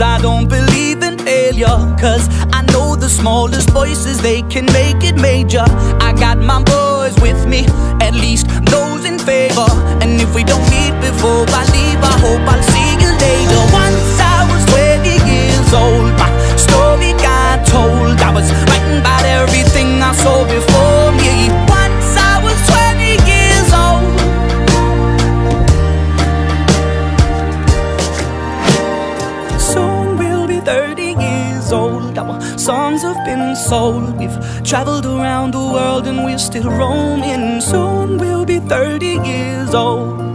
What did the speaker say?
I don't believe in failure. Cause I know the smallest voices, they can make it major. I got my boys with me, at least those in favor. And if we don't meet before I 30 years old. Our songs have been sold. We've traveled around the world and we're still roaming. Soon we'll be 30 years old.